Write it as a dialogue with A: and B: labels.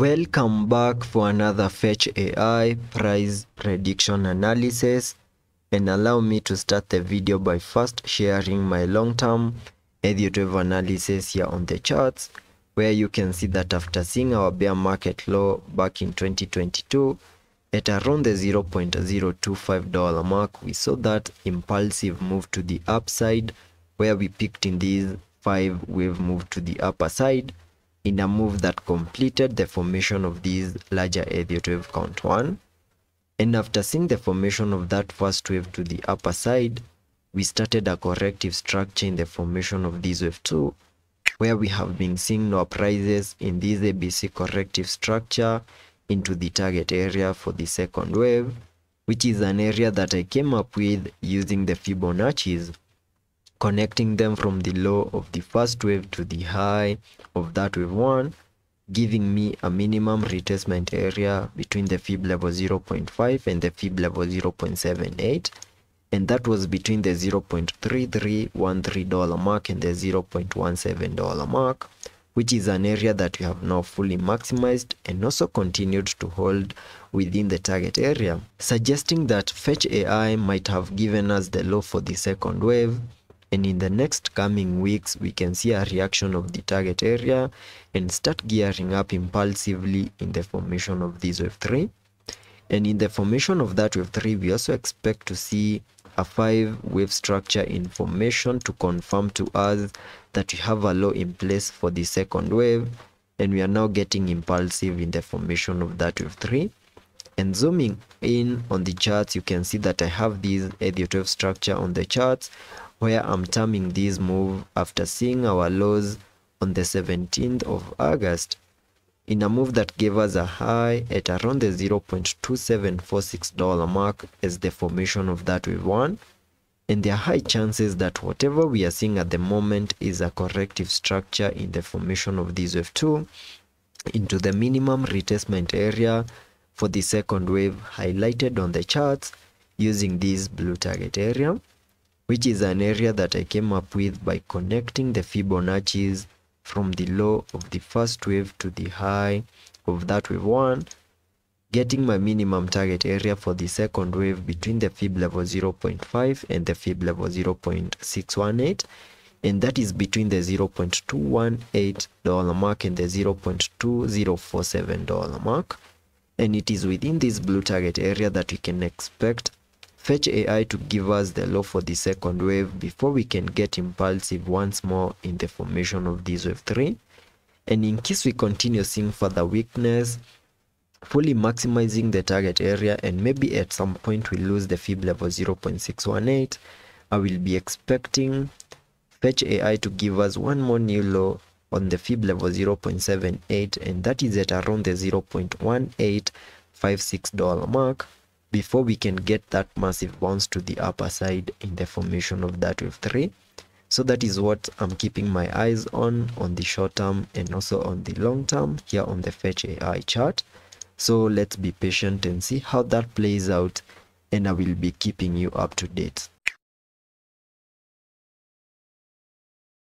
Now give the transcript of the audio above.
A: Welcome back for another Fetch AI price prediction analysis. And allow me to start the video by first sharing my long-term ETH analysis here on the charts where you can see that after seeing our bear market low back in 2022 at around the $0.025 mark we saw that impulsive move to the upside where we picked in these five wave move to the upper side in a move that completed the formation of these larger ETH wave count 1 and after seeing the formation of that first wave to the upper side we started a corrective structure in the formation of this wave 2 where we have been seeing no prices in this ABC corrective structure into the target area for the second wave which is an area that I came up with using the Fibonacci's connecting them from the low of the first wave to the high of that wave 1 giving me a minimum retracement area between the fib level 0.5 and the fib level 0.78 and that was between the $0.3313 mark and the $0.17 mark which is an area that we have now fully maximized and also continued to hold within the target area suggesting that fetch ai might have given us the low for the second wave and in the next coming weeks we can see a reaction of the target area and start gearing up impulsively in the formation of this wave 3 and in the formation of that wave 3 we also expect to see a five wave structure in formation to confirm to us that we have a low in place for the second wave and we are now getting impulsive in the formation of that wave 3 and zooming in on the charts you can see that i have this ETH structure on the charts where I'm timing this move after seeing our lows on the 17th of August in a move that gave us a high at around the $0.2746 mark as the formation of that wave 1 and there are high chances that whatever we are seeing at the moment is a corrective structure in the formation of this wave 2 into the minimum retracement area for the second wave highlighted on the charts using this blue target area which is an area that I came up with by connecting the Fibonacci's from the low of the first wave to the high of that wave 1, getting my minimum target area for the second wave between the fib level 0.5 and the fib level 0.618 and that is between the $0.218 mark and the $0.2047 mark. And it is within this blue target area that we can expect Fetch AI to give us the low for the second wave before we can get impulsive once more in the formation of this wave 3. And in case we continue seeing further weakness, fully maximizing the target area and maybe at some point we lose the fib level 0.618, I will be expecting Fetch AI to give us one more new low on the fib level 0.78 and that is at around the $0.1856 mark before we can get that massive bounce to the upper side in the formation of that wave 3 so that is what i'm keeping my eyes on on the short term and also on the long term here on the fetch ai chart. So let's be patient and see how that plays out and i will be keeping you up to date